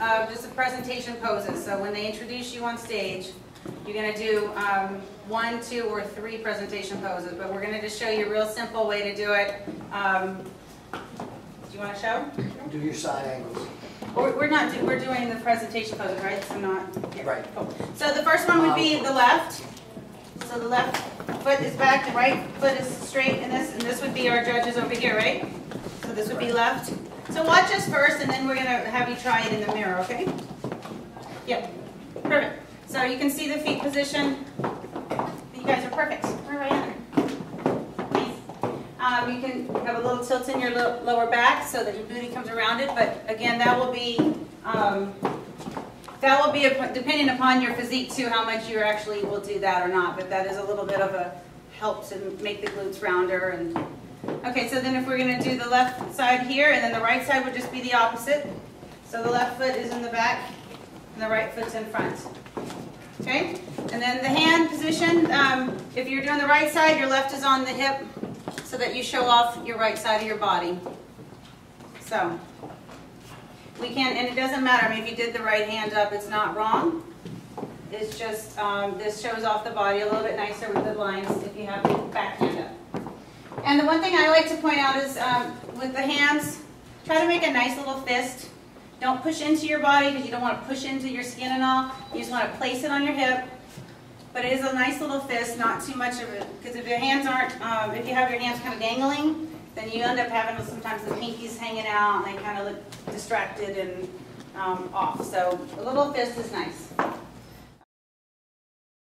Uh, just the presentation poses, so when they introduce you on stage, you're gonna do, um, one, two, or three presentation poses, but we're gonna just show you a real simple way to do it. Um, do you wanna show? Do your side angles. We're, we're not, do- we're doing the presentation poses, right, so not, yeah. Right. Cool. So the first one would be the left. So the left foot is back, the right foot is straight in this, and this would be our judges over here, right? So this would be left. So watch us first, and then we're gonna have you try it in the mirror, okay? Yep, perfect. So you can see the feet position. You guys are perfect. We're right. Nice. Um, you can have a little tilt in your lo- lower back so that your booty comes around it, but again, that will be, um, that will be a- depending upon your physique too, how much you actually will do that or not, but that is a little bit of a help to make the glutes rounder and, okay, so then if we're gonna do the left side here, and then the right side would just be the opposite. So the left foot is in the back, and the right foot's in front. Okay, and then the hand position, um, if you're doing the right side, your left is on the hip, so that you show off your right side of your body. So, we can, and it doesn't matter, I mean, if you did the right hand up, it's not wrong. It's just, um, this shows off the body a little bit nicer with the lines if you have back. And the one thing I like to point out is, um, with the hands, try to make a nice little fist. Don't push into your body because you don't want to push into your skin and all. You just want to place it on your hip. But it is a nice little fist, not too much of it. Because if your hands aren't, um, if you have your hands kind of dangling, then you end up having sometimes the pinkies hanging out and they kind of look distracted and um, off. So a little fist is nice.